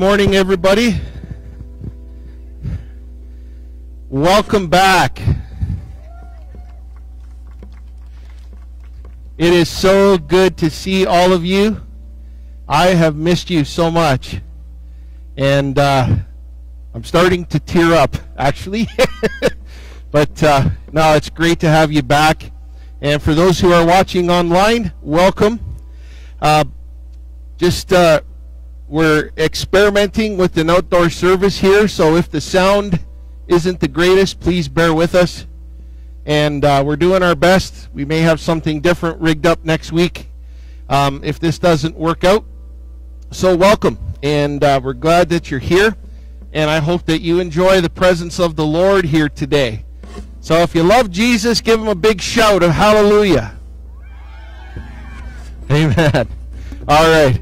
morning, everybody. Welcome back. It is so good to see all of you. I have missed you so much. And uh, I'm starting to tear up, actually. but uh, no, it's great to have you back. And for those who are watching online, welcome. Uh, just uh, we're experimenting with an outdoor service here, so if the sound isn't the greatest, please bear with us. And uh, we're doing our best. We may have something different rigged up next week um, if this doesn't work out. So, welcome. And uh, we're glad that you're here. And I hope that you enjoy the presence of the Lord here today. So, if you love Jesus, give him a big shout of hallelujah. Amen. All right.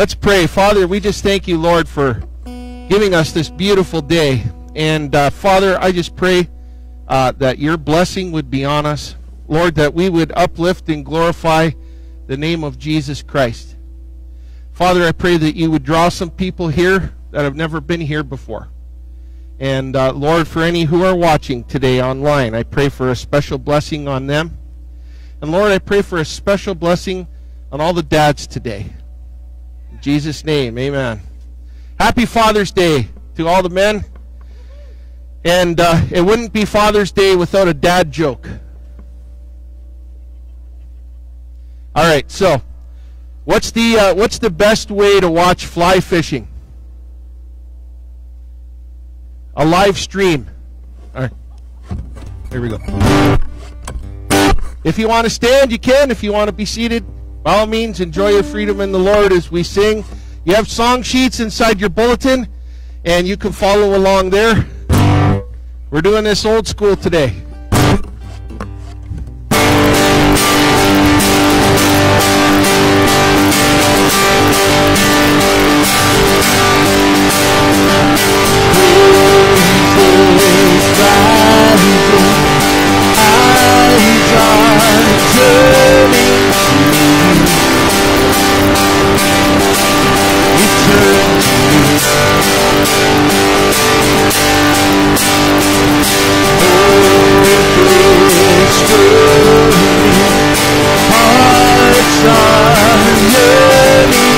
Let's pray. Father, we just thank you, Lord, for giving us this beautiful day. And uh, Father, I just pray uh, that your blessing would be on us. Lord, that we would uplift and glorify the name of Jesus Christ. Father, I pray that you would draw some people here that have never been here before. And uh, Lord, for any who are watching today online, I pray for a special blessing on them. And Lord, I pray for a special blessing on all the dads today. Jesus' name, amen. Happy Father's Day to all the men. And uh, it wouldn't be Father's Day without a dad joke. All right, so what's the uh, what's the best way to watch fly fishing? A live stream. All right, here we go. If you want to stand, you can. If you want to be seated, by all means, enjoy your freedom in the Lord as we sing. You have song sheets inside your bulletin, and you can follow along there. We're doing this old school today. Hearts are yearning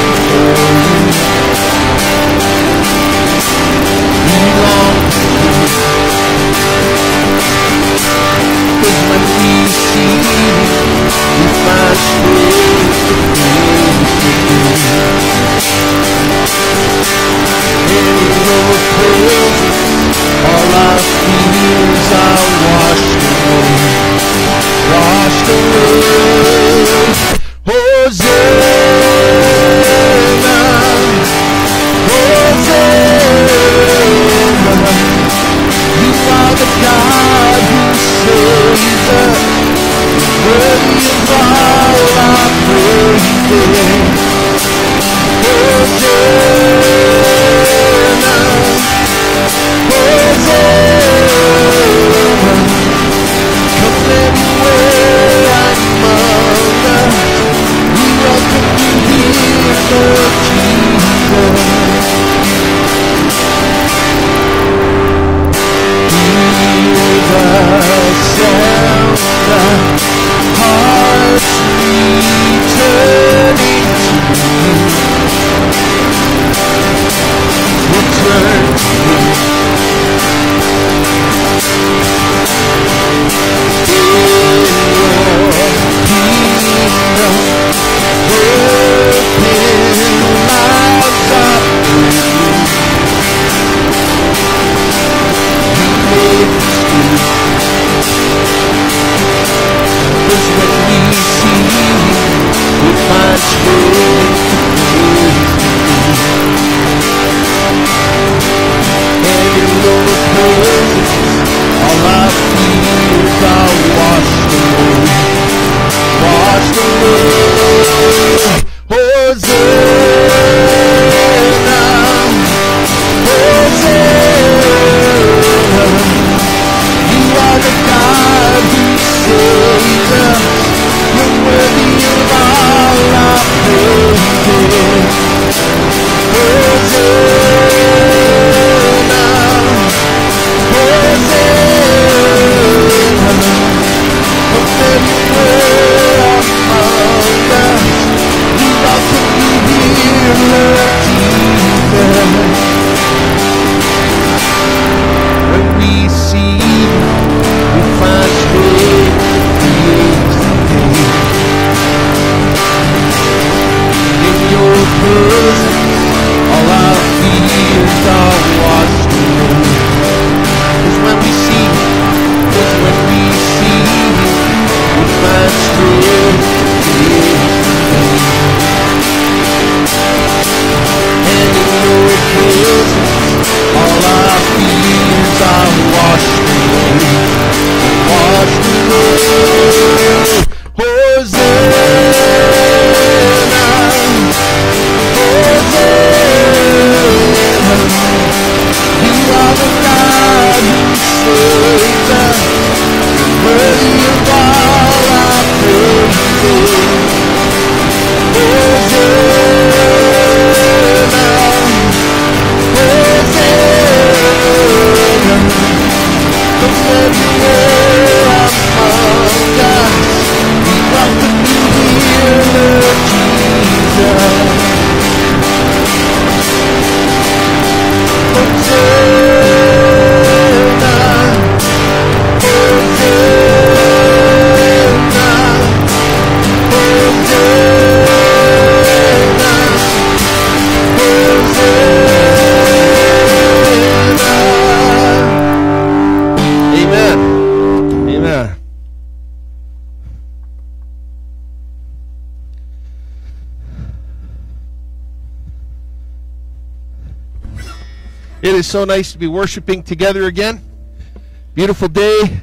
is so nice to be worshiping together again. Beautiful day.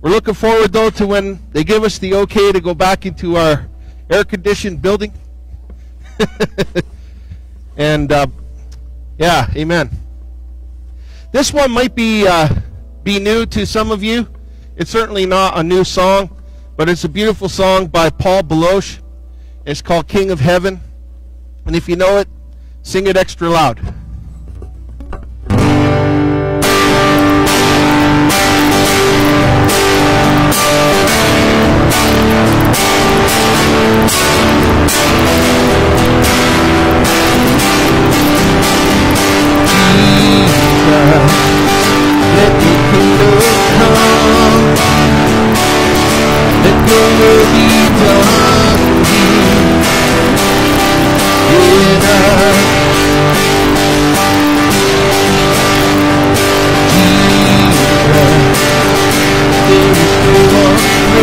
We're looking forward, though, to when they give us the okay to go back into our air conditioned building. and, uh, yeah, amen. This one might be uh, be new to some of you. It's certainly not a new song, but it's a beautiful song by Paul Baloche. It's called King of Heaven. And if you know it, sing it extra loud.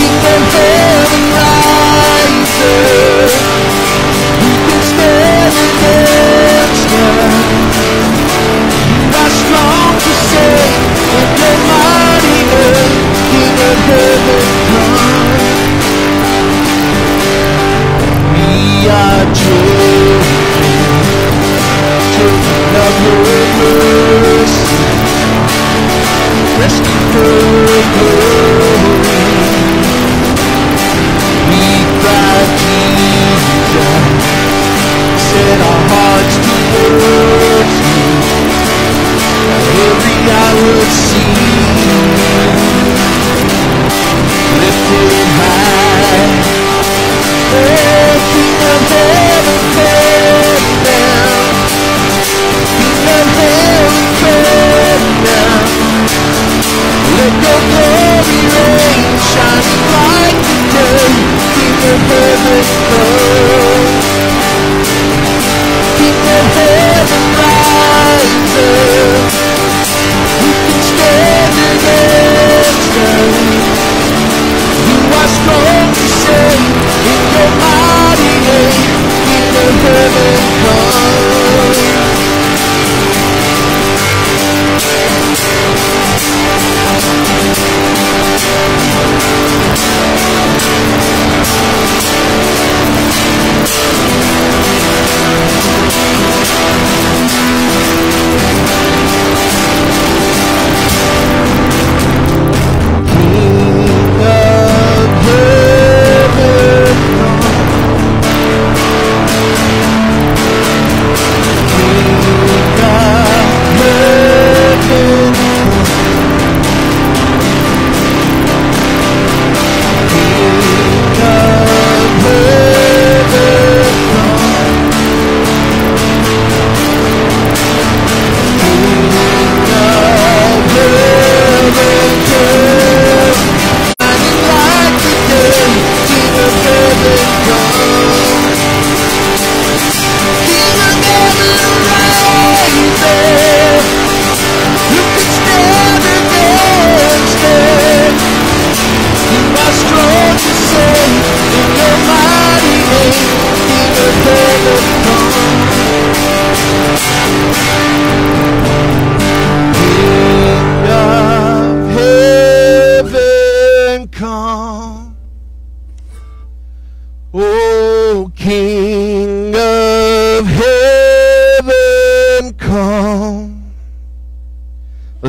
you can tell me.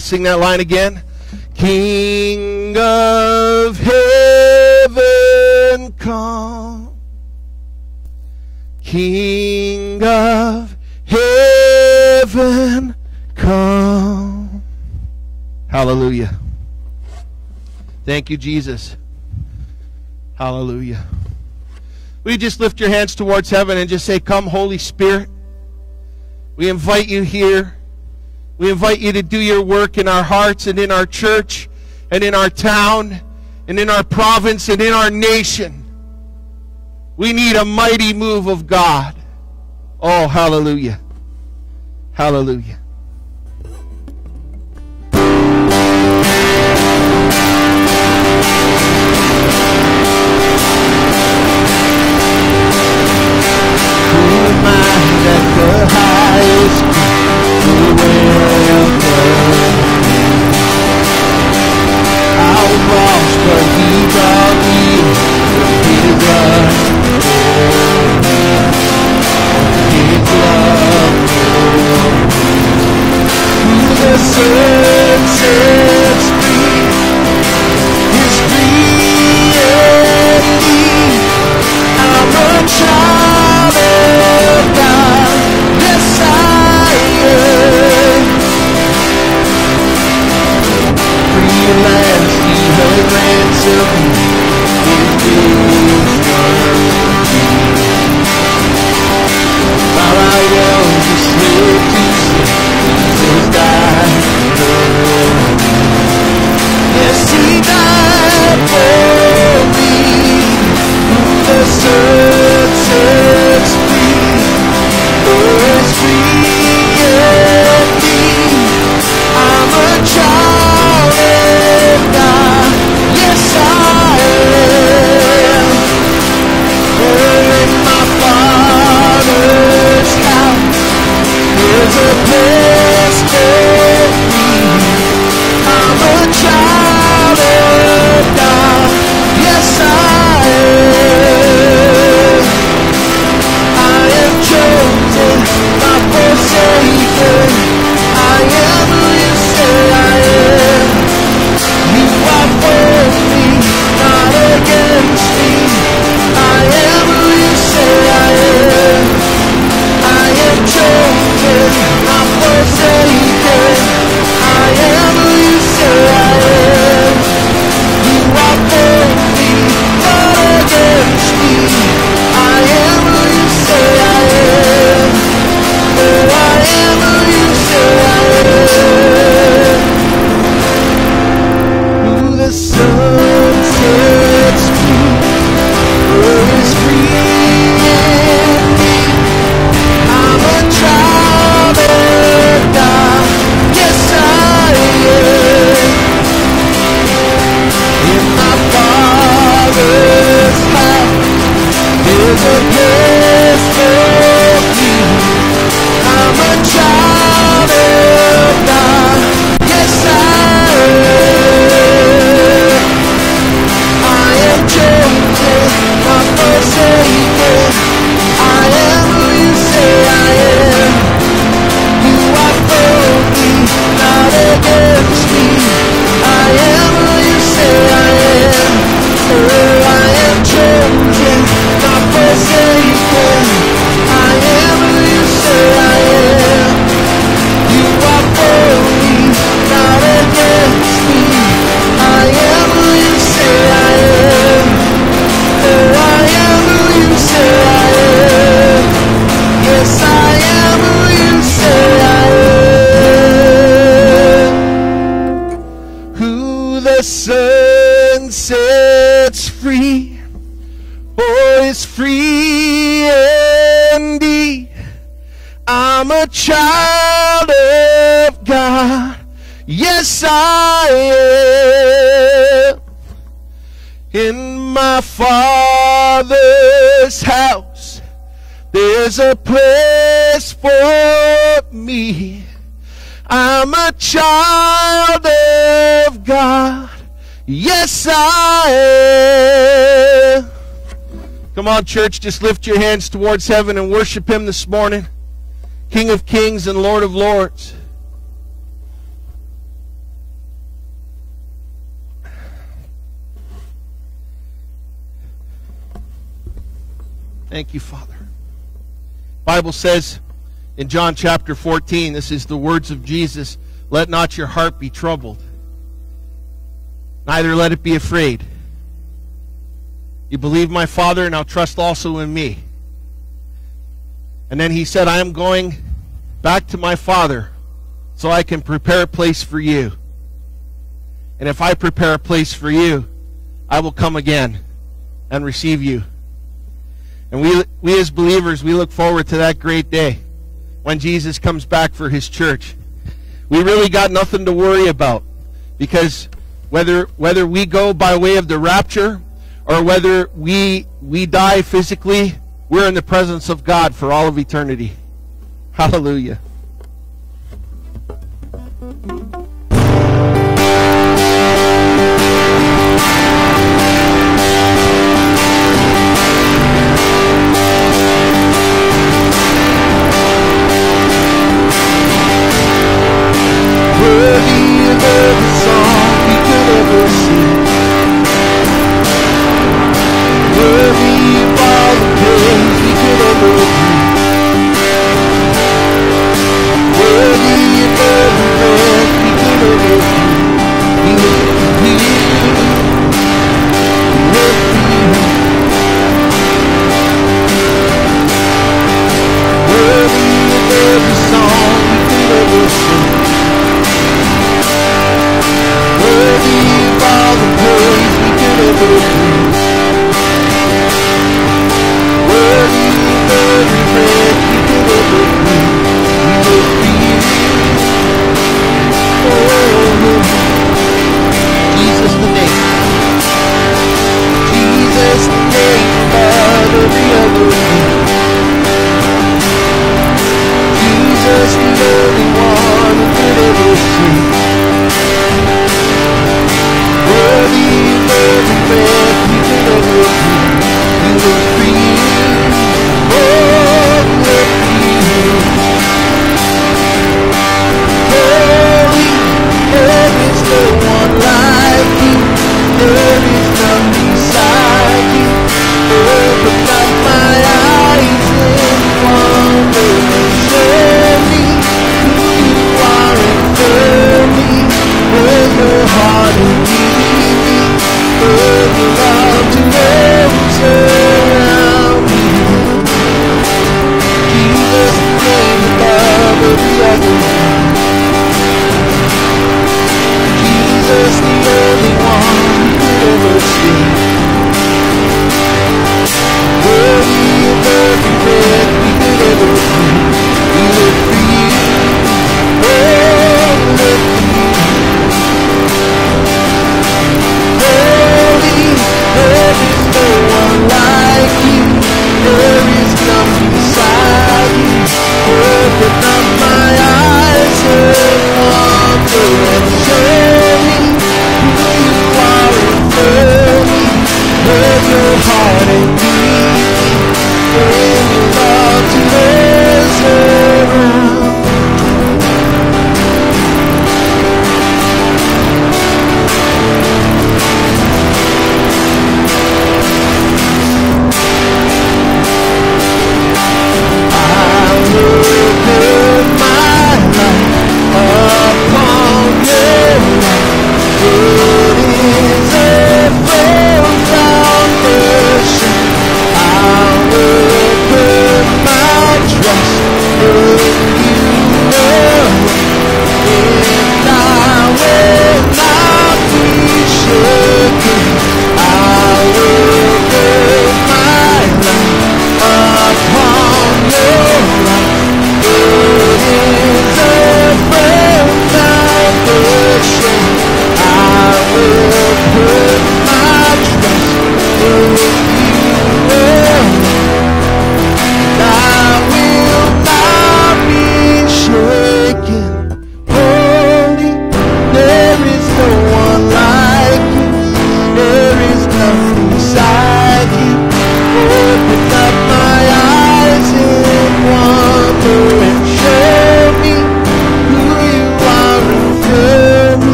Let's sing that line again. King of heaven come. King of heaven come. Hallelujah. Thank you, Jesus. Hallelujah. You just lift your hands towards heaven and just say, Come, Holy Spirit? We invite you here. We invite you to do your work in our hearts and in our church and in our town and in our province and in our nation. We need a mighty move of God. Oh, hallelujah. Hallelujah. to see. Come on, church, just lift your hands towards heaven and worship Him this morning. King of kings and Lord of lords. Thank you, Father. Bible says in John chapter 14, this is the words of Jesus, let not your heart be troubled, neither let it be afraid. You believe my Father, and now trust also in me. And then he said, I am going back to my Father so I can prepare a place for you. And if I prepare a place for you, I will come again and receive you. And we, we as believers, we look forward to that great day when Jesus comes back for his church. We really got nothing to worry about because whether, whether we go by way of the rapture or whether we, we die physically, we're in the presence of God for all of eternity. Hallelujah.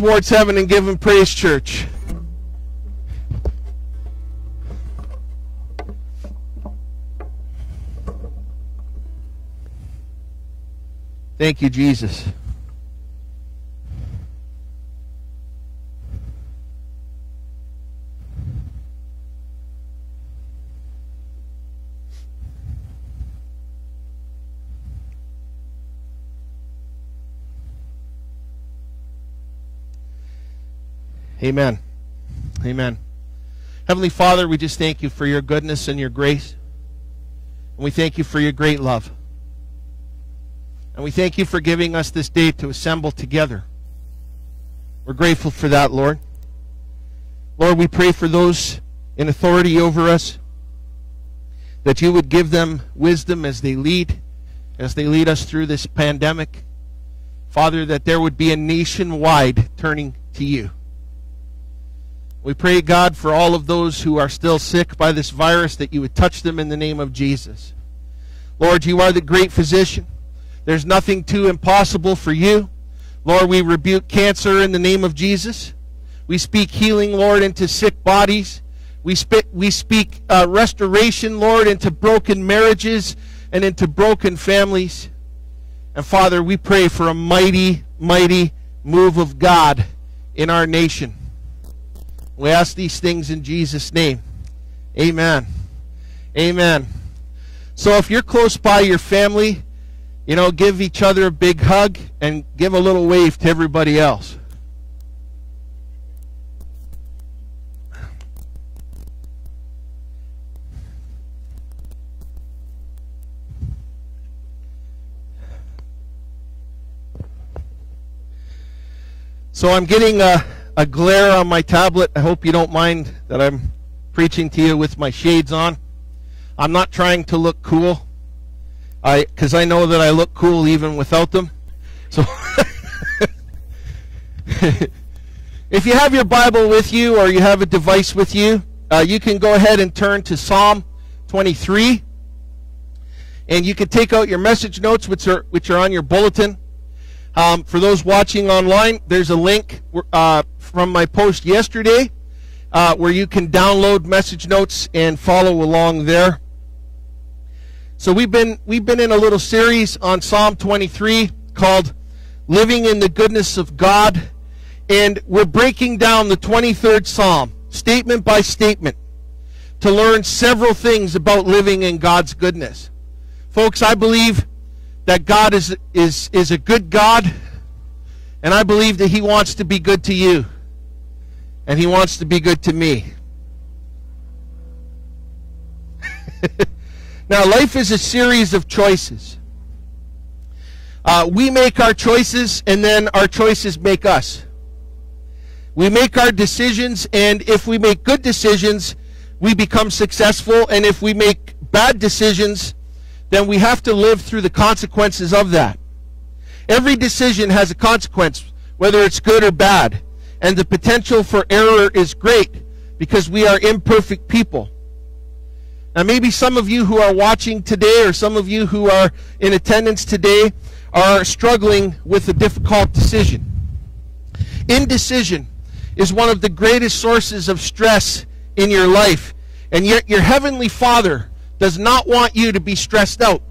Towards heaven and give him praise, church. Thank you, Jesus. Amen. Amen. Heavenly Father, we just thank you for your goodness and your grace. And we thank you for your great love. And we thank you for giving us this day to assemble together. We're grateful for that, Lord. Lord, we pray for those in authority over us that you would give them wisdom as they lead, as they lead us through this pandemic. Father, that there would be a nationwide turning to you. We pray, God, for all of those who are still sick by this virus, that you would touch them in the name of Jesus. Lord, you are the great physician. There's nothing too impossible for you. Lord, we rebuke cancer in the name of Jesus. We speak healing, Lord, into sick bodies. We, speak, we speak uh, restoration, Lord, into broken marriages and into broken families. And Father, we pray for a mighty, mighty move of God in our nation. We ask these things in Jesus' name. Amen. Amen. So if you're close by your family, you know, give each other a big hug and give a little wave to everybody else. So I'm getting a a glare on my tablet. I hope you don't mind that I'm preaching to you with my shades on. I'm not trying to look cool. I because I know that I look cool even without them. So if you have your Bible with you or you have a device with you, uh, you can go ahead and turn to Psalm 23. And you can take out your message notes, which are which are on your bulletin. Um, for those watching online, there's a link uh, from my post yesterday uh, where you can download message notes and follow along there. So we've been we've been in a little series on Psalm 23 called "Living in the Goodness of God," and we're breaking down the 23rd Psalm statement by statement to learn several things about living in God's goodness. Folks, I believe that God is, is, is a good God, and I believe that He wants to be good to you, and He wants to be good to me. now, life is a series of choices. Uh, we make our choices, and then our choices make us. We make our decisions, and if we make good decisions, we become successful, and if we make bad decisions, then we have to live through the consequences of that. Every decision has a consequence, whether it's good or bad. And the potential for error is great because we are imperfect people. Now, maybe some of you who are watching today or some of you who are in attendance today are struggling with a difficult decision. Indecision is one of the greatest sources of stress in your life. And yet, your Heavenly Father does not want you to be stressed out.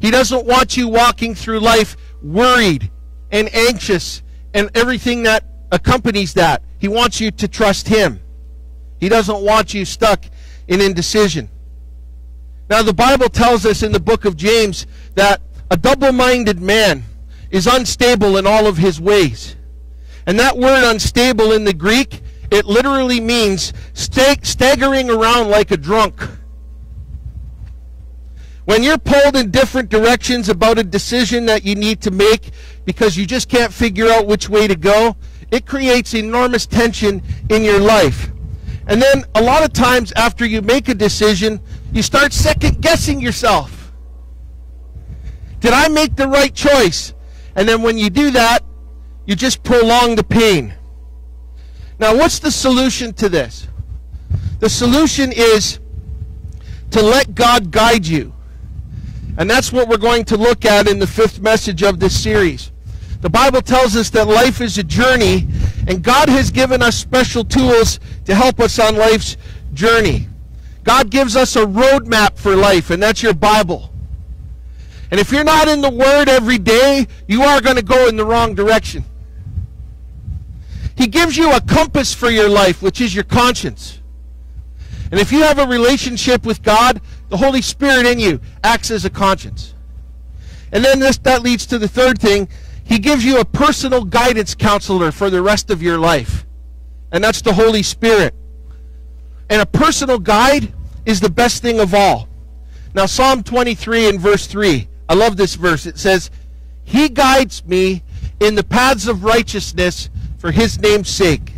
He doesn't want you walking through life worried and anxious and everything that accompanies that. He wants you to trust Him. He doesn't want you stuck in indecision. Now, the Bible tells us in the book of James that a double minded man is unstable in all of his ways. And that word unstable in the Greek, it literally means stag- staggering around like a drunk. When you're pulled in different directions about a decision that you need to make because you just can't figure out which way to go, it creates enormous tension in your life. And then a lot of times after you make a decision, you start second guessing yourself. Did I make the right choice? And then when you do that, you just prolong the pain. Now, what's the solution to this? The solution is to let God guide you. And that's what we're going to look at in the fifth message of this series. The Bible tells us that life is a journey, and God has given us special tools to help us on life's journey. God gives us a roadmap for life, and that's your Bible. And if you're not in the Word every day, you are going to go in the wrong direction. He gives you a compass for your life, which is your conscience. And if you have a relationship with God, the Holy Spirit in you acts as a conscience. And then this that leads to the third thing. He gives you a personal guidance counselor for the rest of your life. And that's the Holy Spirit. And a personal guide is the best thing of all. Now, Psalm 23 and verse 3. I love this verse. It says, He guides me in the paths of righteousness for his name's sake.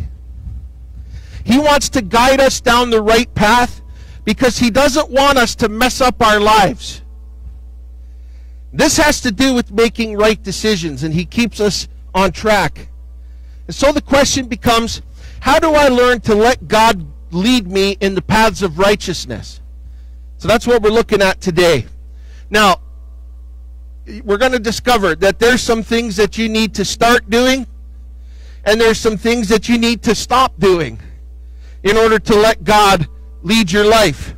He wants to guide us down the right path because he doesn't want us to mess up our lives. This has to do with making right decisions, and he keeps us on track. And so the question becomes how do I learn to let God lead me in the paths of righteousness? So that's what we're looking at today. Now, we're going to discover that there's some things that you need to start doing and there's some things that you need to stop doing in order to let God lead your life.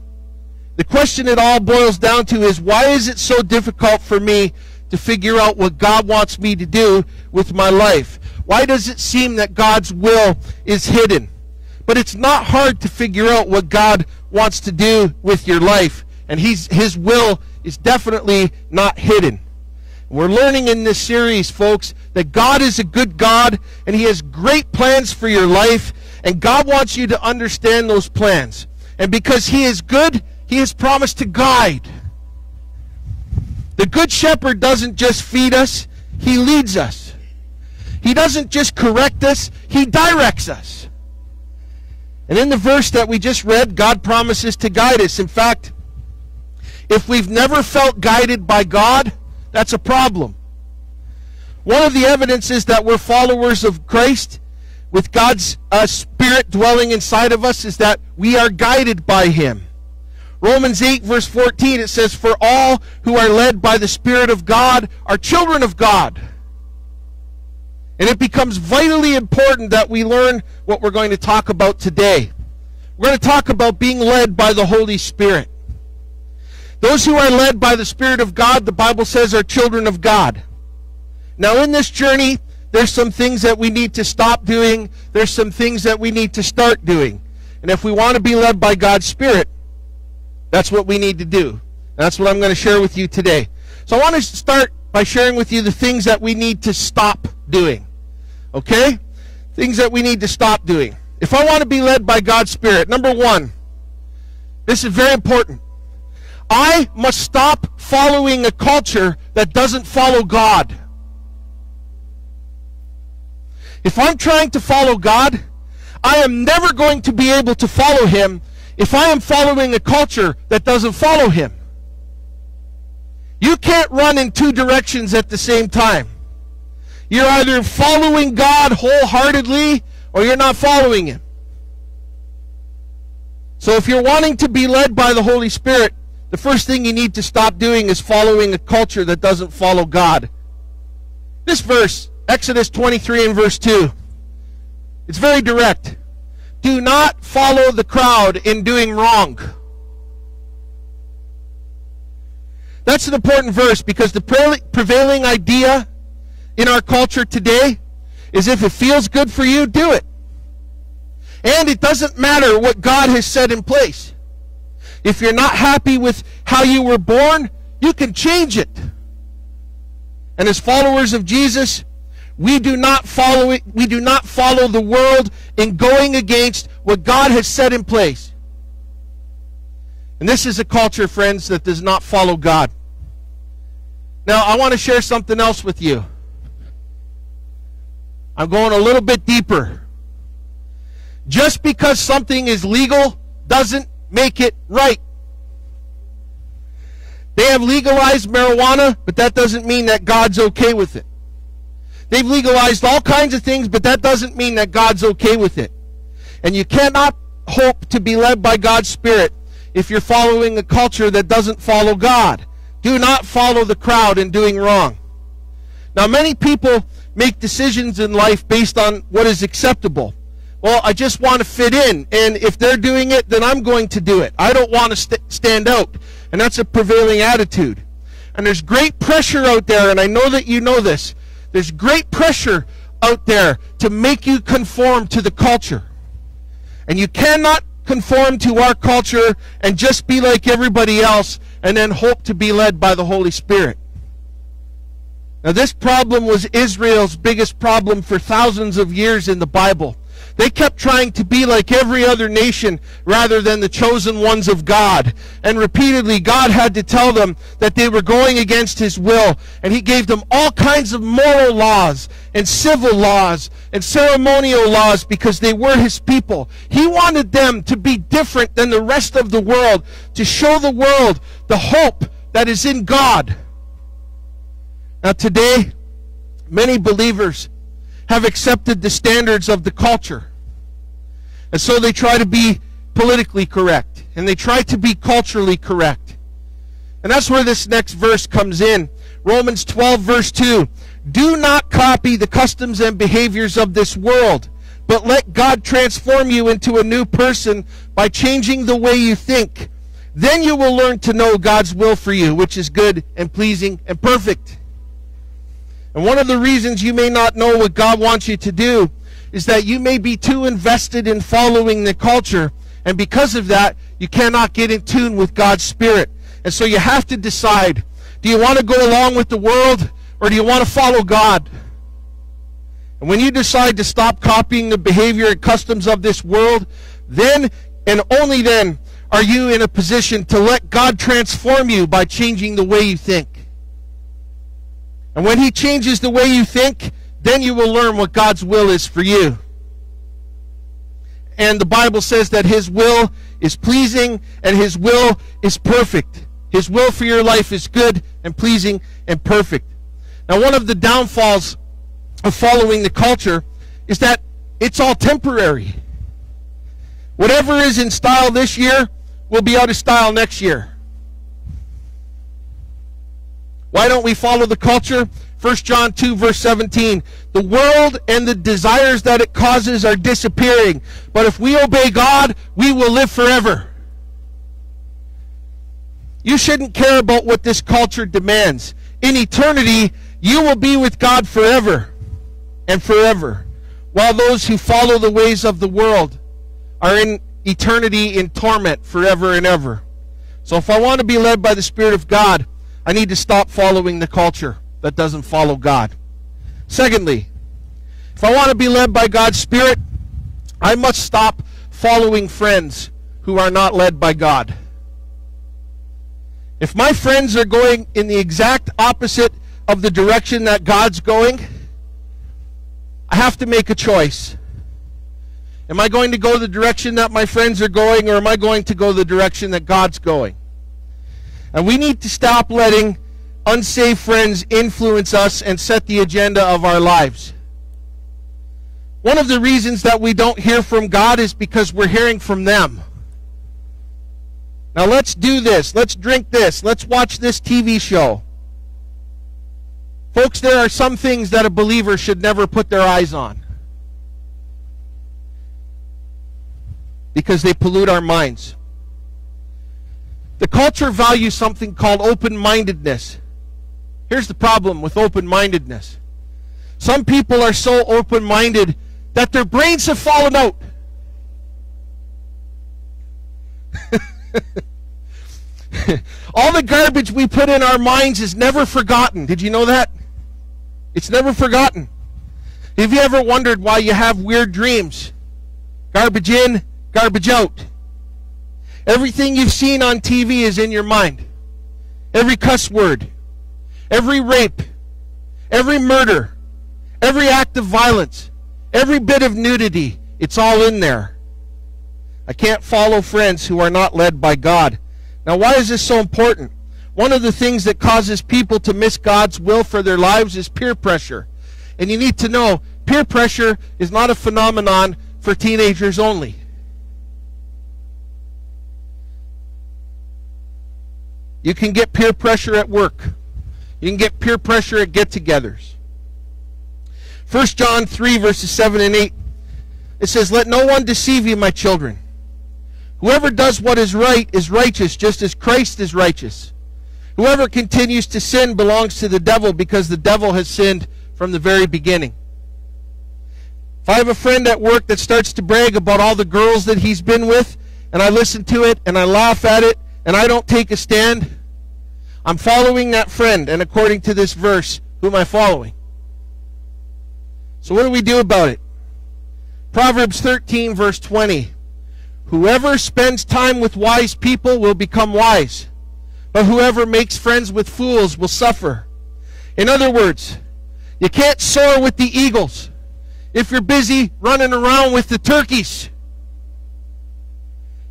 The question it all boils down to is why is it so difficult for me to figure out what God wants me to do with my life? Why does it seem that God's will is hidden? But it's not hard to figure out what God wants to do with your life. And he's, his will is definitely not hidden. We're learning in this series, folks, that God is a good God and He has great plans for your life. And God wants you to understand those plans. And because He is good, He has promised to guide. The Good Shepherd doesn't just feed us, He leads us. He doesn't just correct us, He directs us. And in the verse that we just read, God promises to guide us. In fact, if we've never felt guided by God, that's a problem. One of the evidences that we're followers of Christ with God's uh, Spirit dwelling inside of us is that we are guided by Him. Romans 8, verse 14, it says, For all who are led by the Spirit of God are children of God. And it becomes vitally important that we learn what we're going to talk about today. We're going to talk about being led by the Holy Spirit. Those who are led by the Spirit of God, the Bible says, are children of God. Now, in this journey, there's some things that we need to stop doing. There's some things that we need to start doing. And if we want to be led by God's Spirit, that's what we need to do. That's what I'm going to share with you today. So I want to start by sharing with you the things that we need to stop doing. Okay? Things that we need to stop doing. If I want to be led by God's Spirit, number one, this is very important. I must stop following a culture that doesn't follow God. If I'm trying to follow God, I am never going to be able to follow Him if I am following a culture that doesn't follow Him. You can't run in two directions at the same time. You're either following God wholeheartedly or you're not following Him. So if you're wanting to be led by the Holy Spirit, the first thing you need to stop doing is following a culture that doesn't follow God. This verse, Exodus 23 and verse 2, it's very direct. Do not follow the crowd in doing wrong. That's an important verse because the prevailing idea in our culture today is if it feels good for you, do it. And it doesn't matter what God has set in place. If you're not happy with how you were born, you can change it. And as followers of Jesus, we do not follow it, we do not follow the world in going against what God has set in place. And this is a culture, friends, that does not follow God. Now, I want to share something else with you. I'm going a little bit deeper. Just because something is legal doesn't make it right. They have legalized marijuana, but that doesn't mean that God's okay with it. They've legalized all kinds of things, but that doesn't mean that God's okay with it. And you cannot hope to be led by God's Spirit if you're following a culture that doesn't follow God. Do not follow the crowd in doing wrong. Now, many people make decisions in life based on what is acceptable. Well, I just want to fit in, and if they're doing it, then I'm going to do it. I don't want to st- stand out. And that's a prevailing attitude. And there's great pressure out there, and I know that you know this. There's great pressure out there to make you conform to the culture. And you cannot conform to our culture and just be like everybody else and then hope to be led by the Holy Spirit. Now, this problem was Israel's biggest problem for thousands of years in the Bible. They kept trying to be like every other nation rather than the chosen ones of God. And repeatedly, God had to tell them that they were going against His will. And He gave them all kinds of moral laws and civil laws and ceremonial laws because they were His people. He wanted them to be different than the rest of the world, to show the world the hope that is in God. Now, today, many believers have accepted the standards of the culture. And so they try to be politically correct and they try to be culturally correct. And that's where this next verse comes in. Romans 12, verse 2. Do not copy the customs and behaviors of this world, but let God transform you into a new person by changing the way you think. Then you will learn to know God's will for you, which is good and pleasing and perfect. And one of the reasons you may not know what God wants you to do is that you may be too invested in following the culture. And because of that, you cannot get in tune with God's Spirit. And so you have to decide do you want to go along with the world or do you want to follow God? And when you decide to stop copying the behavior and customs of this world, then and only then are you in a position to let God transform you by changing the way you think. And when He changes the way you think, then you will learn what God's will is for you. And the Bible says that His will is pleasing and His will is perfect. His will for your life is good and pleasing and perfect. Now, one of the downfalls of following the culture is that it's all temporary. Whatever is in style this year will be out of style next year. Why don't we follow the culture? 1 John 2, verse 17. The world and the desires that it causes are disappearing. But if we obey God, we will live forever. You shouldn't care about what this culture demands. In eternity, you will be with God forever and forever, while those who follow the ways of the world are in eternity in torment forever and ever. So if I want to be led by the Spirit of God, I need to stop following the culture that doesn't follow God. Secondly, if I want to be led by God's Spirit, I must stop following friends who are not led by God. If my friends are going in the exact opposite of the direction that God's going, I have to make a choice. Am I going to go the direction that my friends are going, or am I going to go the direction that God's going? And we need to stop letting unsafe friends influence us and set the agenda of our lives. One of the reasons that we don't hear from God is because we're hearing from them. Now let's do this. Let's drink this. Let's watch this TV show. Folks, there are some things that a believer should never put their eyes on because they pollute our minds. The culture values something called open mindedness. Here's the problem with open mindedness some people are so open minded that their brains have fallen out. All the garbage we put in our minds is never forgotten. Did you know that? It's never forgotten. Have you ever wondered why you have weird dreams? Garbage in, garbage out. Everything you've seen on TV is in your mind. Every cuss word, every rape, every murder, every act of violence, every bit of nudity, it's all in there. I can't follow friends who are not led by God. Now, why is this so important? One of the things that causes people to miss God's will for their lives is peer pressure. And you need to know peer pressure is not a phenomenon for teenagers only. You can get peer pressure at work. You can get peer pressure at get togethers. 1 John 3, verses 7 and 8. It says, Let no one deceive you, my children. Whoever does what is right is righteous, just as Christ is righteous. Whoever continues to sin belongs to the devil because the devil has sinned from the very beginning. If I have a friend at work that starts to brag about all the girls that he's been with, and I listen to it and I laugh at it, and I don't take a stand, I'm following that friend. And according to this verse, who am I following? So what do we do about it? Proverbs 13, verse 20. Whoever spends time with wise people will become wise, but whoever makes friends with fools will suffer. In other words, you can't soar with the eagles if you're busy running around with the turkeys.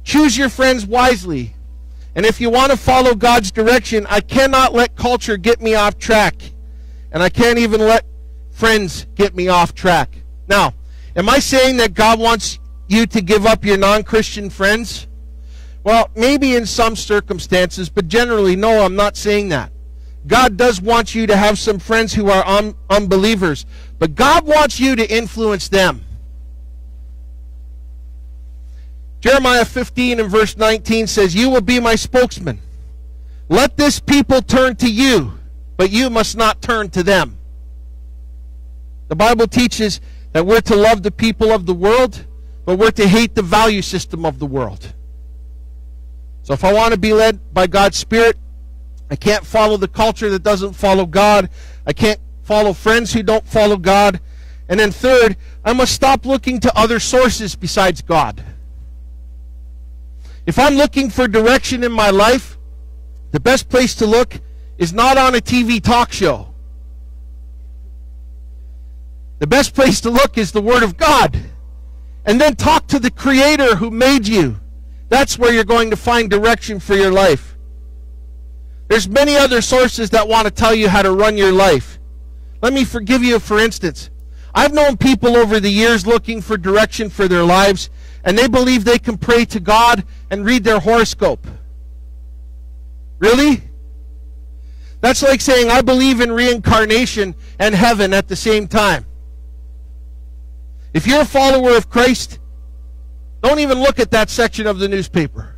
Choose your friends wisely. And if you want to follow God's direction, I cannot let culture get me off track. And I can't even let friends get me off track. Now, am I saying that God wants you to give up your non Christian friends? Well, maybe in some circumstances, but generally, no, I'm not saying that. God does want you to have some friends who are un- unbelievers, but God wants you to influence them. Jeremiah 15 and verse 19 says, You will be my spokesman. Let this people turn to you, but you must not turn to them. The Bible teaches that we're to love the people of the world, but we're to hate the value system of the world. So if I want to be led by God's Spirit, I can't follow the culture that doesn't follow God. I can't follow friends who don't follow God. And then third, I must stop looking to other sources besides God. If I'm looking for direction in my life, the best place to look is not on a TV talk show. The best place to look is the Word of God. And then talk to the Creator who made you. That's where you're going to find direction for your life. There's many other sources that want to tell you how to run your life. Let me forgive you for instance. I've known people over the years looking for direction for their lives and they believe they can pray to God and read their horoscope. Really? That's like saying, I believe in reincarnation and heaven at the same time. If you're a follower of Christ, don't even look at that section of the newspaper.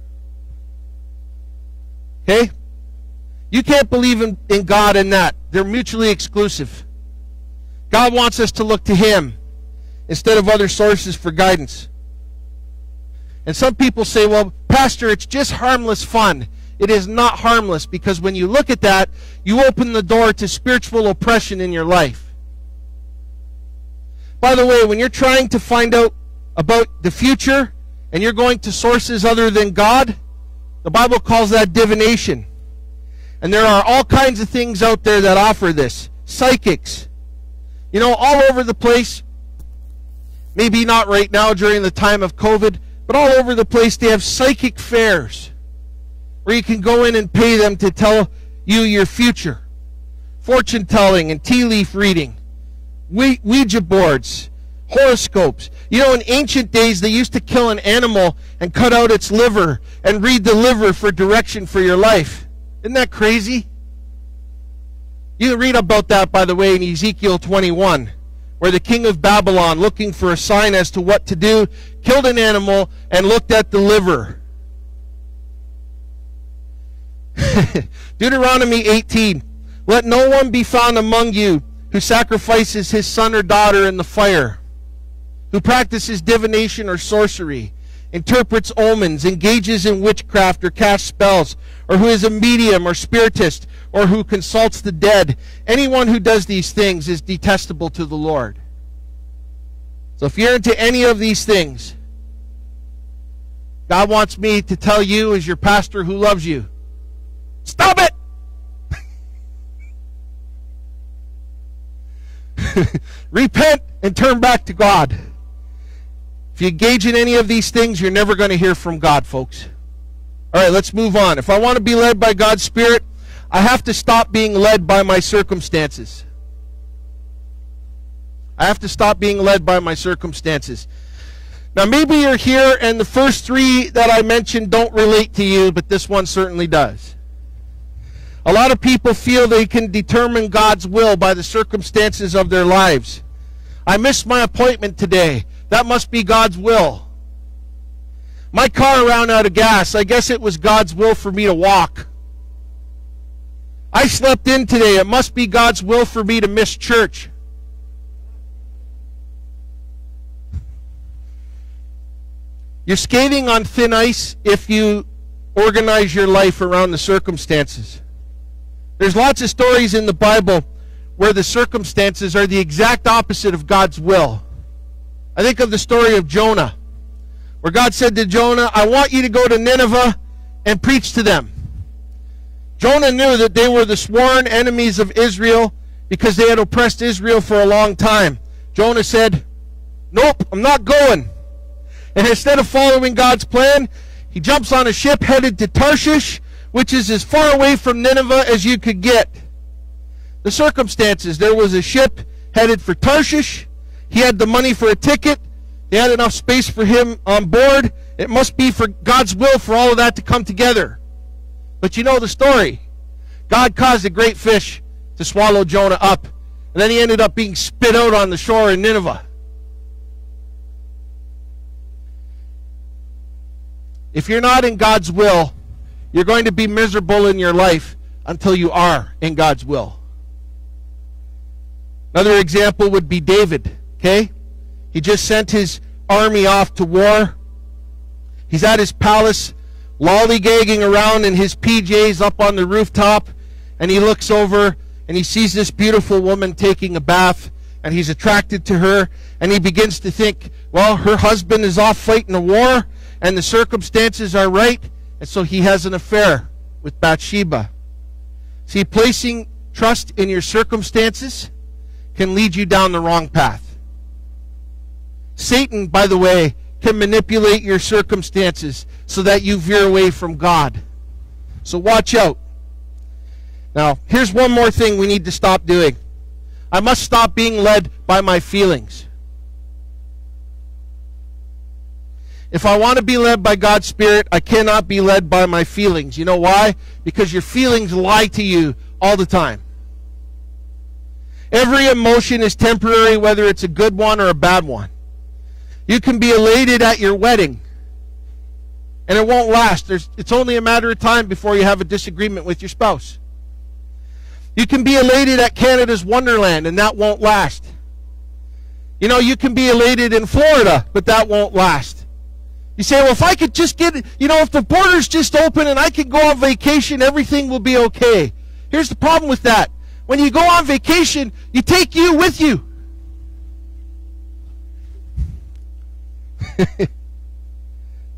Okay? You can't believe in, in God and that. They're mutually exclusive. God wants us to look to Him instead of other sources for guidance. And some people say, well, Pastor, it's just harmless fun. It is not harmless because when you look at that, you open the door to spiritual oppression in your life. By the way, when you're trying to find out about the future and you're going to sources other than God, the Bible calls that divination. And there are all kinds of things out there that offer this. Psychics. You know, all over the place. Maybe not right now during the time of COVID, but all over the place, they have psychic fairs where you can go in and pay them to tell you your future. Fortune telling and tea leaf reading, Ouija boards, horoscopes. You know, in ancient days, they used to kill an animal and cut out its liver and read the liver for direction for your life. Isn't that crazy? You can read about that, by the way, in Ezekiel 21 where the king of Babylon, looking for a sign as to what to do, killed an animal and looked at the liver. Deuteronomy 18. Let no one be found among you who sacrifices his son or daughter in the fire, who practices divination or sorcery, interprets omens, engages in witchcraft or casts spells, or who is a medium or spiritist, or who consults the dead. Anyone who does these things is detestable to the Lord. So if you're into any of these things, God wants me to tell you, as your pastor who loves you, stop it! Repent and turn back to God. If you engage in any of these things, you're never going to hear from God, folks. All right, let's move on. If I want to be led by God's Spirit, I have to stop being led by my circumstances. I have to stop being led by my circumstances. Now, maybe you're here and the first three that I mentioned don't relate to you, but this one certainly does. A lot of people feel they can determine God's will by the circumstances of their lives. I missed my appointment today. That must be God's will. My car ran out of gas. I guess it was God's will for me to walk. I slept in today. It must be God's will for me to miss church. You're skating on thin ice if you organize your life around the circumstances. There's lots of stories in the Bible where the circumstances are the exact opposite of God's will. I think of the story of Jonah, where God said to Jonah, I want you to go to Nineveh and preach to them. Jonah knew that they were the sworn enemies of Israel because they had oppressed Israel for a long time. Jonah said, Nope, I'm not going. And instead of following God's plan, he jumps on a ship headed to Tarshish, which is as far away from Nineveh as you could get. The circumstances there was a ship headed for Tarshish. He had the money for a ticket. They had enough space for him on board. It must be for God's will for all of that to come together. But you know the story. God caused a great fish to swallow Jonah up. And then he ended up being spit out on the shore in Nineveh. If you're not in God's will, you're going to be miserable in your life until you are in God's will. Another example would be David, okay? He just sent his army off to war. He's at his palace, lollygagging around in his PJs up on the rooftop, and he looks over and he sees this beautiful woman taking a bath, and he's attracted to her, and he begins to think, well, her husband is off fighting a war, and the circumstances are right, and so he has an affair with Bathsheba. See, placing trust in your circumstances can lead you down the wrong path. Satan, by the way, can manipulate your circumstances so that you veer away from God. So watch out. Now, here's one more thing we need to stop doing. I must stop being led by my feelings. If I want to be led by God's Spirit, I cannot be led by my feelings. You know why? Because your feelings lie to you all the time. Every emotion is temporary, whether it's a good one or a bad one. You can be elated at your wedding, and it won't last. There's, it's only a matter of time before you have a disagreement with your spouse. You can be elated at Canada's Wonderland, and that won't last. You know, you can be elated in Florida, but that won't last. You say, well, if I could just get, you know, if the borders just open and I can go on vacation, everything will be okay. Here's the problem with that. When you go on vacation, you take you with you.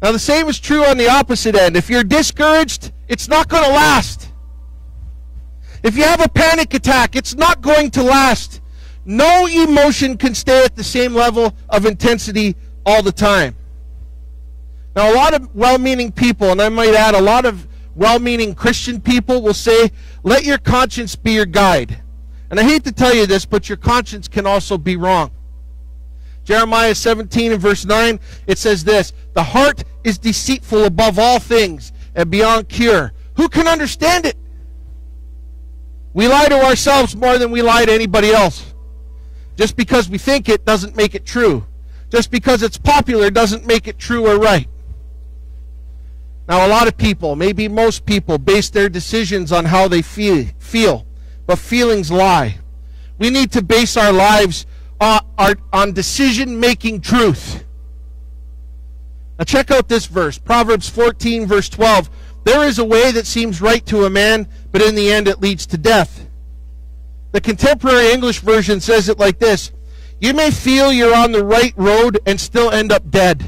now, the same is true on the opposite end. If you're discouraged, it's not going to last. If you have a panic attack, it's not going to last. No emotion can stay at the same level of intensity all the time. Now, a lot of well meaning people, and I might add a lot of well meaning Christian people, will say, let your conscience be your guide. And I hate to tell you this, but your conscience can also be wrong. Jeremiah 17 and verse 9, it says this The heart is deceitful above all things and beyond cure. Who can understand it? We lie to ourselves more than we lie to anybody else. Just because we think it doesn't make it true. Just because it's popular doesn't make it true or right. Now, a lot of people, maybe most people, base their decisions on how they feel, feel but feelings lie. We need to base our lives on, on decision making truth. Now, check out this verse Proverbs 14, verse 12. There is a way that seems right to a man, but in the end it leads to death. The contemporary English version says it like this You may feel you're on the right road and still end up dead.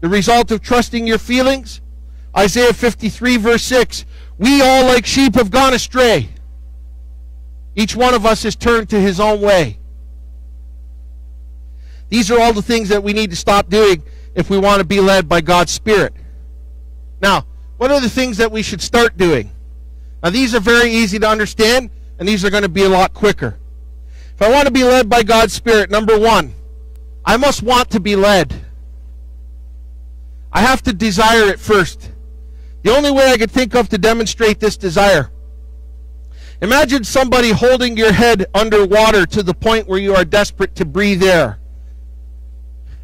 The result of trusting your feelings? Isaiah 53, verse 6. We all, like sheep, have gone astray. Each one of us has turned to his own way. These are all the things that we need to stop doing if we want to be led by God's Spirit. Now, what are the things that we should start doing? Now, these are very easy to understand, and these are going to be a lot quicker. If I want to be led by God's Spirit, number one, I must want to be led. I have to desire it first. The only way I could think of to demonstrate this desire. Imagine somebody holding your head underwater to the point where you are desperate to breathe air.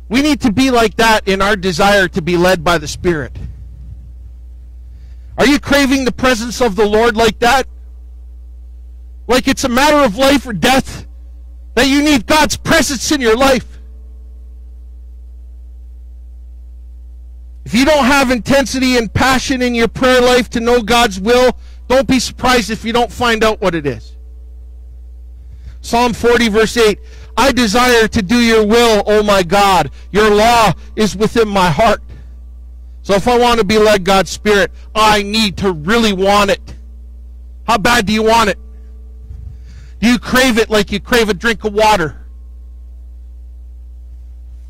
We need to be like that in our desire to be led by the Spirit. Are you craving the presence of the Lord like that? Like it's a matter of life or death? That you need God's presence in your life? If you don't have intensity and passion in your prayer life to know God's will, don't be surprised if you don't find out what it is. Psalm 40, verse 8 I desire to do your will, O my God. Your law is within my heart. So if I want to be led God's Spirit, I need to really want it. How bad do you want it? Do you crave it like you crave a drink of water?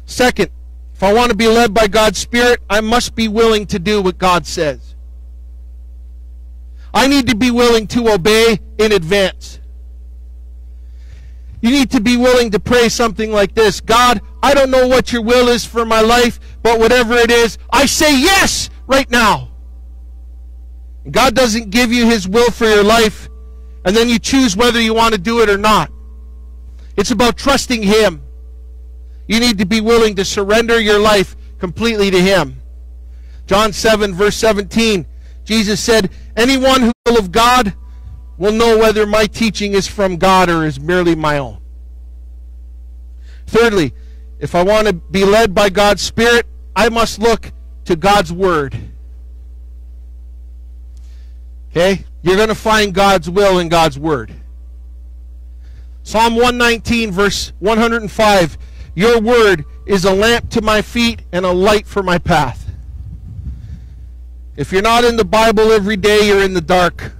Second, if I want to be led by God's Spirit, I must be willing to do what God says. I need to be willing to obey in advance. You need to be willing to pray something like this God, I don't know what your will is for my life, but whatever it is, I say yes right now. God doesn't give you his will for your life, and then you choose whether you want to do it or not. It's about trusting him. You need to be willing to surrender your life completely to him. John 7, verse 17, Jesus said, Anyone who will of God will know whether my teaching is from God or is merely my own. Thirdly, if I want to be led by God's Spirit, I must look to God's Word. Okay? You're going to find God's will in God's Word. Psalm 119, verse 105 Your Word is a lamp to my feet and a light for my path. If you're not in the Bible every day, you're in the dark.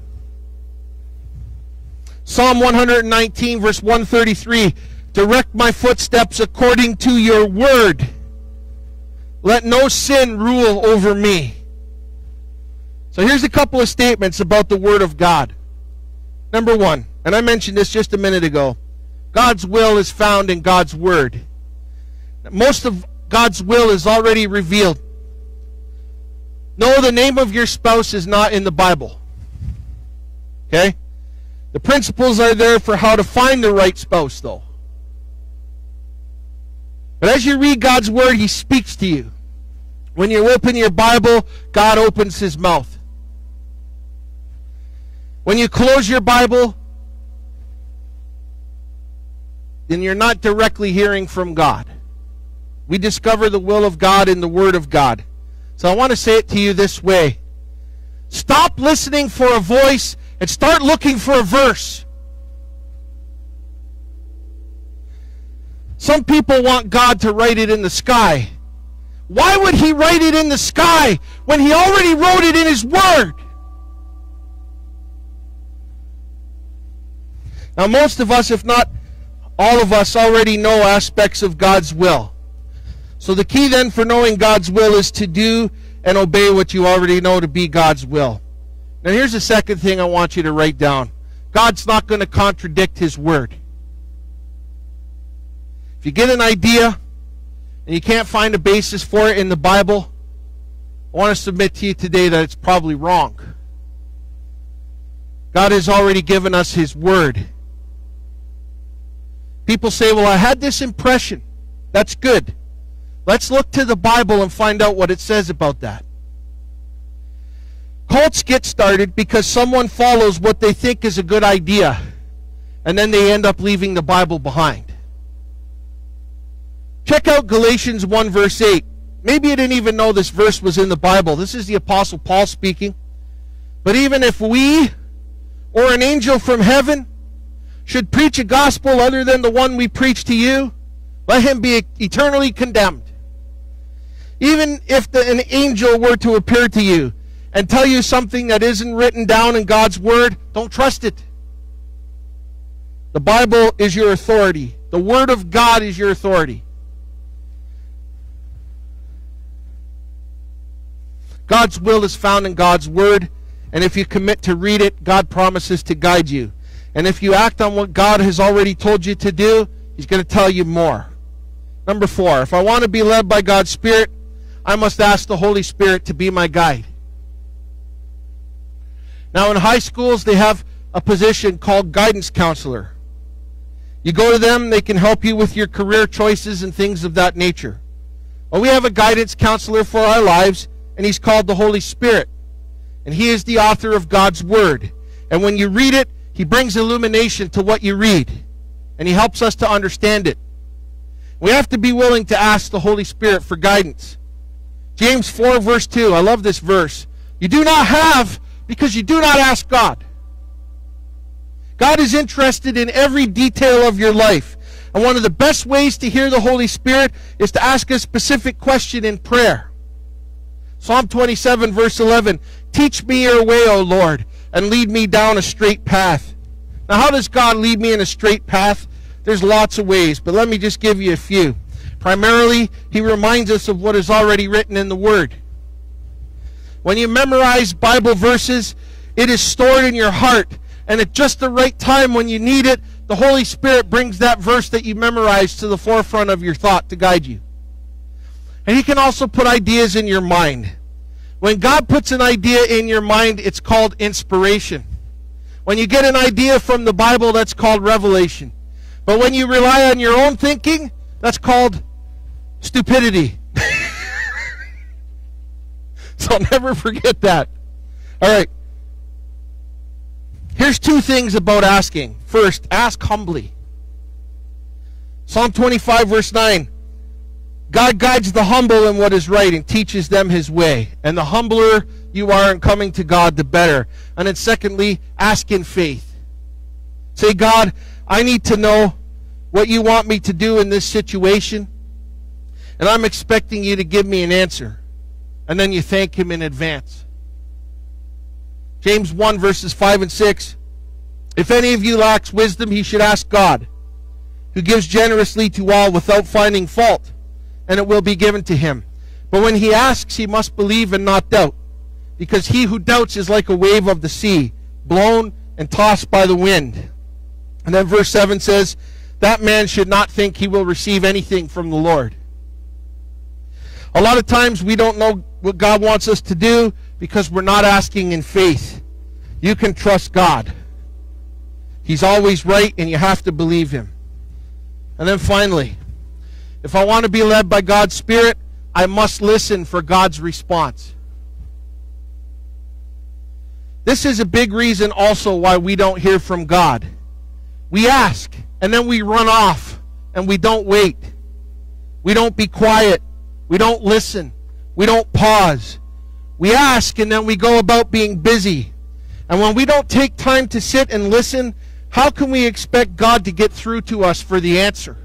Psalm 119, verse 133 Direct my footsteps according to your word. Let no sin rule over me. So here's a couple of statements about the word of God. Number one, and I mentioned this just a minute ago God's will is found in God's word. Most of God's will is already revealed. No, the name of your spouse is not in the Bible. Okay? The principles are there for how to find the right spouse, though. But as you read God's Word, He speaks to you. When you open your Bible, God opens His mouth. When you close your Bible, then you're not directly hearing from God. We discover the will of God in the Word of God. So I want to say it to you this way Stop listening for a voice and start looking for a verse. Some people want God to write it in the sky. Why would He write it in the sky when He already wrote it in His Word? Now, most of us, if not all of us, already know aspects of God's will. So, the key then for knowing God's will is to do and obey what you already know to be God's will. Now, here's the second thing I want you to write down God's not going to contradict His Word. If you get an idea and you can't find a basis for it in the Bible, I want to submit to you today that it's probably wrong. God has already given us His Word. People say, Well, I had this impression. That's good. Let's look to the Bible and find out what it says about that. Cults get started because someone follows what they think is a good idea, and then they end up leaving the Bible behind. Check out Galatians 1, verse 8. Maybe you didn't even know this verse was in the Bible. This is the Apostle Paul speaking. But even if we or an angel from heaven should preach a gospel other than the one we preach to you, let him be eternally condemned. Even if the, an angel were to appear to you and tell you something that isn't written down in God's Word, don't trust it. The Bible is your authority, the Word of God is your authority. God's will is found in God's Word, and if you commit to read it, God promises to guide you. And if you act on what God has already told you to do, He's going to tell you more. Number four, if I want to be led by God's Spirit, I must ask the Holy Spirit to be my guide. Now, in high schools, they have a position called guidance counselor. You go to them, they can help you with your career choices and things of that nature. Well, we have a guidance counselor for our lives, and he's called the Holy Spirit. And he is the author of God's Word. And when you read it, he brings illumination to what you read, and he helps us to understand it. We have to be willing to ask the Holy Spirit for guidance. James 4, verse 2. I love this verse. You do not have because you do not ask God. God is interested in every detail of your life. And one of the best ways to hear the Holy Spirit is to ask a specific question in prayer. Psalm 27, verse 11 Teach me your way, O Lord, and lead me down a straight path. Now, how does God lead me in a straight path? There's lots of ways, but let me just give you a few. Primarily, He reminds us of what is already written in the Word. When you memorize Bible verses, it is stored in your heart and at just the right time when you need it, the Holy Spirit brings that verse that you memorized to the forefront of your thought to guide you. And He can also put ideas in your mind. When God puts an idea in your mind, it's called inspiration. When you get an idea from the Bible, that's called revelation. But when you rely on your own thinking, that's called stupidity. so I'll never forget that. All right. Here's two things about asking. First, ask humbly. Psalm 25, verse 9. God guides the humble in what is right and teaches them his way. And the humbler you are in coming to God, the better. And then, secondly, ask in faith. Say, God, I need to know what you want me to do in this situation. And I'm expecting you to give me an answer. And then you thank him in advance. James 1, verses 5 and 6. If any of you lacks wisdom, he should ask God, who gives generously to all without finding fault, and it will be given to him. But when he asks, he must believe and not doubt, because he who doubts is like a wave of the sea, blown and tossed by the wind. And then verse 7 says, That man should not think he will receive anything from the Lord. A lot of times we don't know what God wants us to do because we're not asking in faith. You can trust God. He's always right, and you have to believe Him. And then finally, if I want to be led by God's Spirit, I must listen for God's response. This is a big reason also why we don't hear from God. We ask, and then we run off, and we don't wait. We don't be quiet. We don't listen. We don't pause. We ask and then we go about being busy. And when we don't take time to sit and listen, how can we expect God to get through to us for the answer?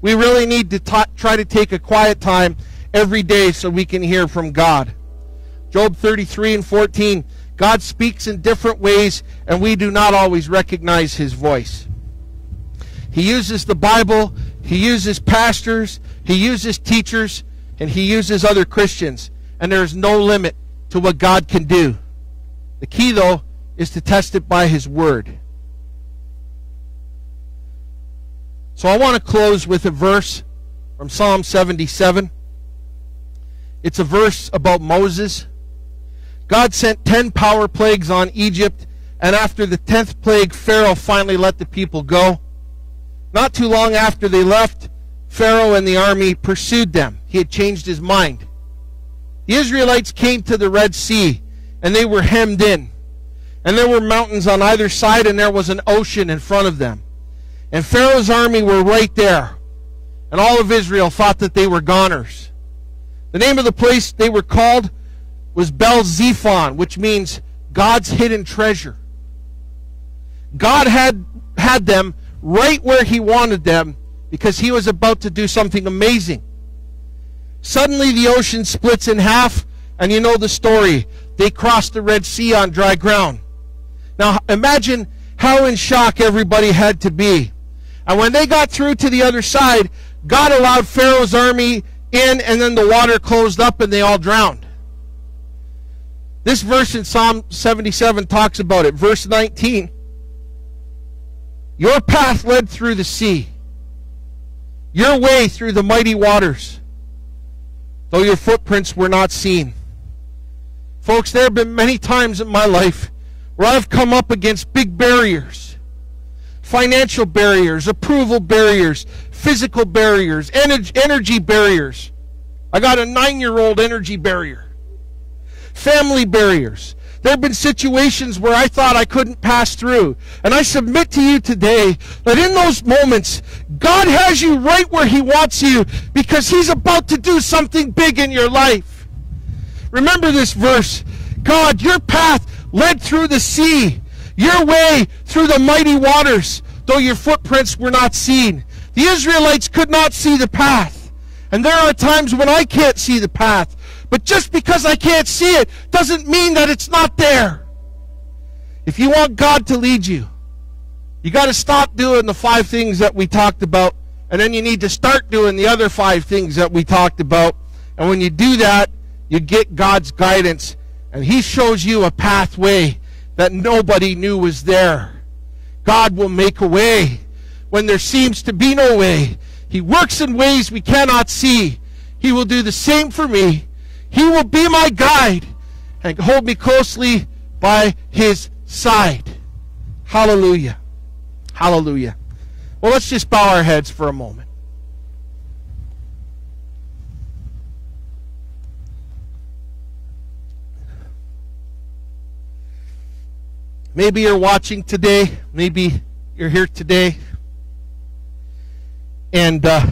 We really need to t- try to take a quiet time every day so we can hear from God. Job 33 and 14 God speaks in different ways, and we do not always recognize his voice. He uses the Bible, he uses pastors, he uses teachers, and he uses other Christians and there is no limit to what God can do. The key, though, is to test it by His Word. So I want to close with a verse from Psalm 77. It's a verse about Moses. God sent 10 power plagues on Egypt, and after the 10th plague, Pharaoh finally let the people go. Not too long after they left, Pharaoh and the army pursued them. He had changed his mind. The Israelites came to the Red Sea, and they were hemmed in. And there were mountains on either side, and there was an ocean in front of them. And Pharaoh's army were right there. And all of Israel thought that they were goners. The name of the place they were called was Baal Zephon, which means God's hidden treasure. God had had them right where he wanted them because he was about to do something amazing. Suddenly the ocean splits in half, and you know the story. They crossed the Red Sea on dry ground. Now imagine how in shock everybody had to be. And when they got through to the other side, God allowed Pharaoh's army in, and then the water closed up and they all drowned. This verse in Psalm 77 talks about it. Verse 19. Your path led through the sea, your way through the mighty waters, though your footprints were not seen. Folks, there have been many times in my life where I've come up against big barriers financial barriers, approval barriers, physical barriers, energy barriers. I got a nine year old energy barrier, family barriers. There have been situations where I thought I couldn't pass through. And I submit to you today that in those moments, God has you right where He wants you because He's about to do something big in your life. Remember this verse God, your path led through the sea, your way through the mighty waters, though your footprints were not seen. The Israelites could not see the path. And there are times when I can't see the path. But just because I can't see it doesn't mean that it's not there. If you want God to lead you, you got to stop doing the five things that we talked about, and then you need to start doing the other five things that we talked about. And when you do that, you get God's guidance, and He shows you a pathway that nobody knew was there. God will make a way when there seems to be no way. He works in ways we cannot see. He will do the same for me he will be my guide and hold me closely by his side. Hallelujah. Hallelujah. Well, let's just bow our heads for a moment. Maybe you're watching today. Maybe you're here today. And uh,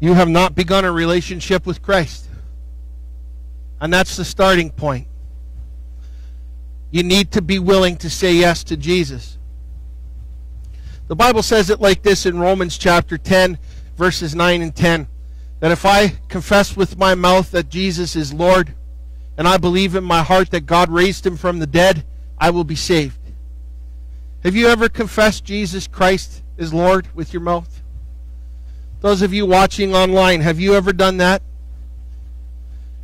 you have not begun a relationship with Christ. And that's the starting point. You need to be willing to say yes to Jesus. The Bible says it like this in Romans chapter 10, verses 9 and 10 that if I confess with my mouth that Jesus is Lord, and I believe in my heart that God raised him from the dead, I will be saved. Have you ever confessed Jesus Christ is Lord with your mouth? Those of you watching online, have you ever done that?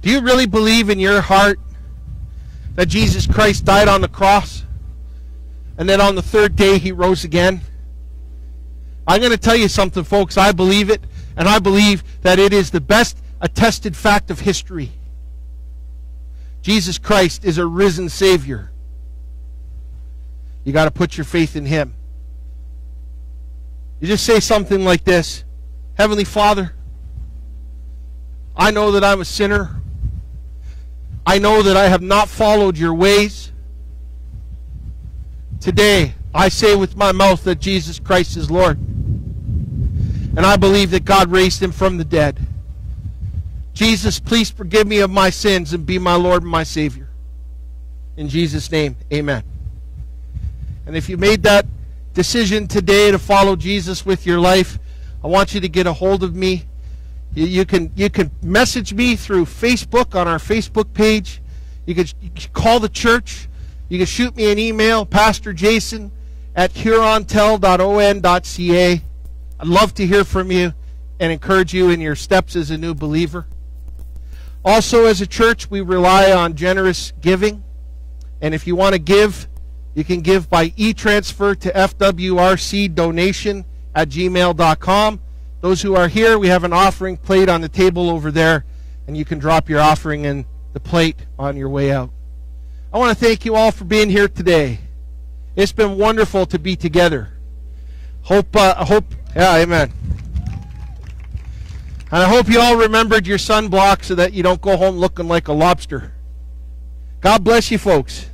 Do you really believe in your heart that Jesus Christ died on the cross and then on the third day he rose again? I'm going to tell you something, folks. I believe it, and I believe that it is the best attested fact of history. Jesus Christ is a risen Savior. You got to put your faith in Him. You just say something like this Heavenly Father, I know that I'm a sinner. I know that I have not followed your ways. Today, I say with my mouth that Jesus Christ is Lord. And I believe that God raised him from the dead. Jesus, please forgive me of my sins and be my Lord and my Savior. In Jesus' name, amen. And if you made that decision today to follow Jesus with your life, I want you to get a hold of me. You, you, can you can message me through Facebook on our Facebook page. You can, you can call the church. You can shoot me an email, Pastor Jason at hurontel.on.ca. I'd love to hear from you and encourage you in your steps as a new believer. Also, as a church, we rely on generous giving. And if you want to give, you can give by e transfer to FWRC donation at gmail.com. Those who are here, we have an offering plate on the table over there, and you can drop your offering in the plate on your way out. I want to thank you all for being here today. It's been wonderful to be together. Hope, uh, hope, yeah, amen. And I hope you all remembered your sunblock so that you don't go home looking like a lobster. God bless you, folks.